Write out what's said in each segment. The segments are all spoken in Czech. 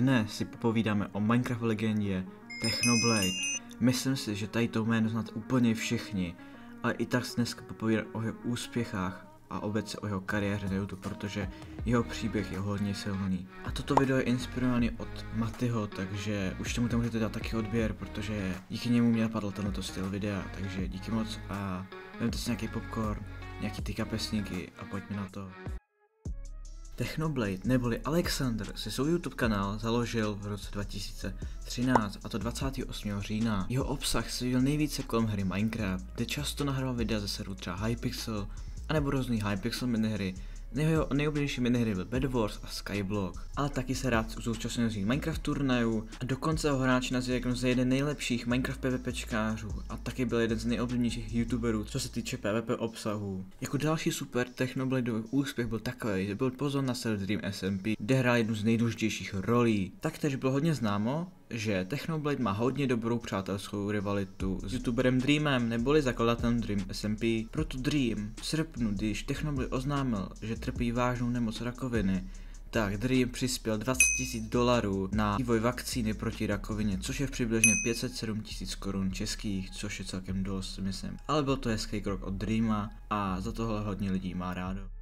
dnes si popovídáme o Minecraft legendě Technoblade. Myslím si, že tady to jméno znát úplně všichni, ale i tak dneska popovídám o jeho úspěchách a obecně o jeho kariéře na YouTube, protože jeho příběh je hodně silný. A toto video je inspirovaný od Matyho, takže už tomu tam můžete dát taky odběr, protože díky němu mě napadl tento styl videa, takže díky moc a vemte si nějaký popcorn, nějaký ty kapesníky a pojďme na to. Technoblade neboli Alexander si svůj YouTube kanál založil v roce 2013 a to 28. října. Jeho obsah se vyvíjel nejvíce kolem hry Minecraft, kde často nahrával videa ze serveru třeba Hypixel, anebo různý Hypixel minihry, jeho nejoblíbenější minihry byl Bed Wars a Skyblock, ale taky se rád zúčastnil z Minecraft turnajů a dokonce ho hráči nazývají jako za jeden nejlepších Minecraft PvPčkářů a taky byl jeden z nejoblíbenějších youtuberů, co se týče PvP obsahu. Jako další super Technobladeový úspěch byl takový, že byl pozor na server Dream SMP, kde hrál jednu z nejdůležitějších rolí. Taktéž bylo hodně známo, že Technoblade má hodně dobrou přátelskou rivalitu s youtuberem Dreamem neboli zakladatelem Dream SMP. Proto Dream v srpnu, když Technoblade oznámil, že trpí vážnou nemoc rakoviny, tak Dream přispěl 20 000 dolarů na vývoj vakcíny proti rakovině, což je přibližně 507 000 korun českých, což je celkem dost, myslím. Ale byl to hezký krok od Dreama a za tohle hodně lidí má rádo.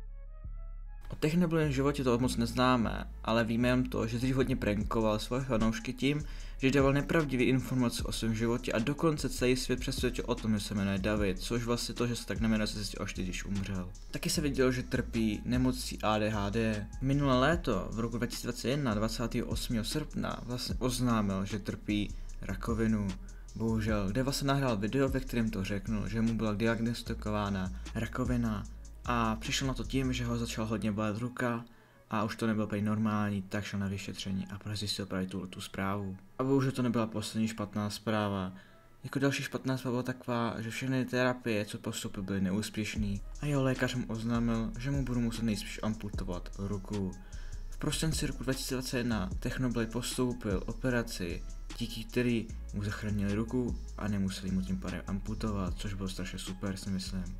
O Technoblojem životě to moc neznáme, ale víme jen to, že dřív hodně prankoval svoje fanoušky tím, že dával nepravdivé informace o svém životě a dokonce celý svět přesvědčil o tom, že se jmenuje David, což vlastně to, že se tak jmenuje, se zjistil až teď, když umřel. Taky se viděl, že trpí nemocí ADHD. Minulé léto, v roku 2021, 28. srpna, vlastně oznámil, že trpí rakovinu. Bohužel, kde vlastně nahrál video, ve kterém to řekl, že mu byla diagnostikována rakovina a přišel na to tím, že ho začal hodně bolet ruka a už to nebylo úplně normální, tak šel na vyšetření a zjistil právě tu, tu zprávu. A bohužel to nebyla poslední špatná zpráva. Jako další špatná zpráva byla taková, že všechny terapie, co postupy, byly neúspěšné a jeho lékař mu oznámil, že mu budou muset nejspíš amputovat ruku. V prosinci roku 2021 Technoblade postoupil operaci, díky který mu zachránili ruku a nemuseli mu tím pádem amputovat, což bylo strašně super si myslím.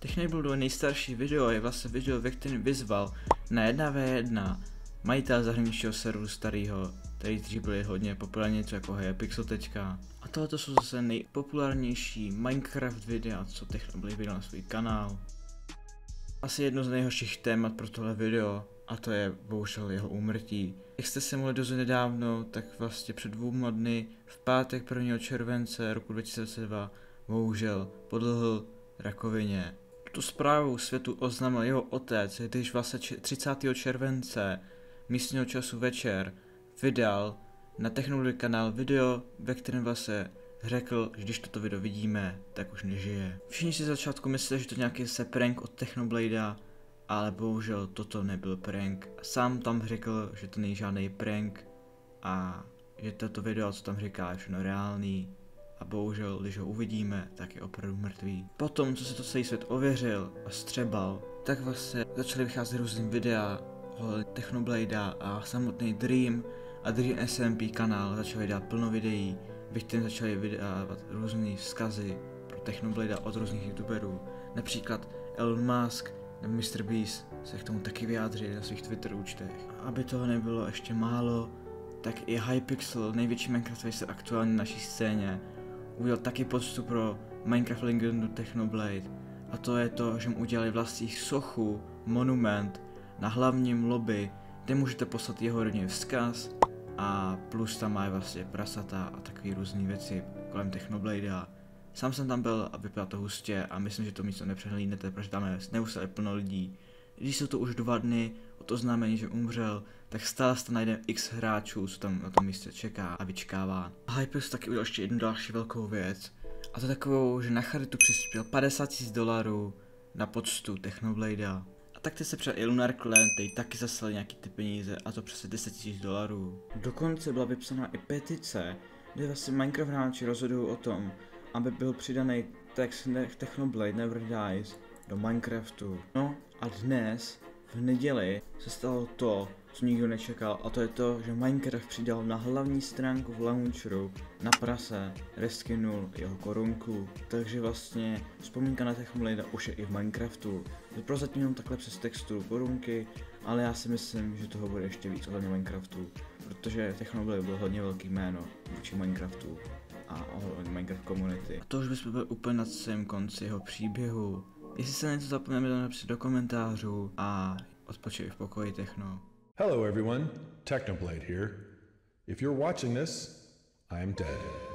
Technical nejstarší video je vlastně video, ve kterém vyzval na 1v1 majitel zahraničního serveru starého, který dřív byli hodně populární, něco jako Pixel teďka. A tohle jsou zase nejpopulárnější Minecraft videa, co Technoblade vydal na svůj kanál. Asi jedno z nejhorších témat pro tohle video, a to je bohužel jeho úmrtí. Jak jste se mohli dozvědět nedávno, tak vlastně před dvouma dny, v pátek 1. července roku 2022, bohužel podlehl rakovině. Tu zprávu světu oznámil jeho otec, když vlastně 30. července místního času večer vydal na technologii kanál video, ve kterém vlastně řekl, že když toto video vidíme, tak už nežije. Všichni si začátku mysleli, že to nějaký se prank od Technoblade, ale bohužel toto nebyl prank. Sám tam řekl, že to není žádný prank a že toto video, co tam říká, je všechno reálný a bohužel, když ho uvidíme, tak je opravdu mrtvý. Potom, co se to celý svět ověřil a střebal, tak vlastně začaly vycházet různý videa o Technoblade a samotný Dream a Dream SMP kanál začali dát plno videí, ve kterém začali vydávat různé vzkazy pro Technoblade od různých youtuberů. Například Elon Musk nebo MrBeast se k tomu taky vyjádří na svých Twitter účtech. A aby toho nebylo ještě málo, tak i Hypixel, největší Minecraft aktuálně na naší scéně, udělal taky postup pro Minecraft Legendu Technoblade. A to je to, že mu udělali vlastní sochu, monument na hlavním lobby, kde můžete poslat jeho rodině vzkaz a plus tam má vlastně prasata a takové různé věci kolem Technoblade. Sám jsem tam byl a vypadá to hustě a myslím, že to místo nepřehlídnete, protože tam je neustále plno lidí. Když jsou to už dva dny od oznámení, že umřel, tak stále se najde x hráčů, co tam na tom místě čeká a vyčkává. Hypers taky udělal ještě jednu další velkou věc. A to takovou, že na charitu přispěl 50 000 dolarů na počtu Technoblade. A tak ty se před i Lunar Clan, tady taky zaslali nějaký ty peníze a to přes 10 000 dolarů. Dokonce byla vypsaná i petice, kde vlastně Minecraft hráči rozhodují o tom, aby byl přidaný text Technoblade Never Dies do Minecraftu. No a dnes v neděli se stalo to, co nikdo nečekal, a to je to, že Minecraft přidal na hlavní stránku v launcheru na prase reskinul jeho korunku, takže vlastně vzpomínka na Technoblade už je i v Minecraftu. Je prozatím jenom takhle přes texturu korunky ale já si myslím, že toho bude ještě víc ohledně Minecraftu, protože Technoblade byl hodně velký jméno vůči Minecraftu a ohledně Minecraft komunity. A to už bychom byli úplně na svém konci jeho příběhu. Jestli se něco zapomněme, to napřed do komentářů a odpočívej v pokoji Techno. Hello, everyone. Technoblade here. If you're watching this, I am dead.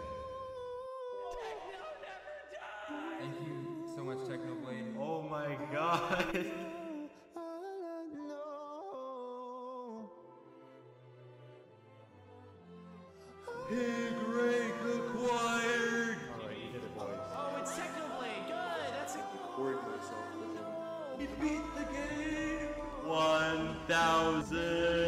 thousand.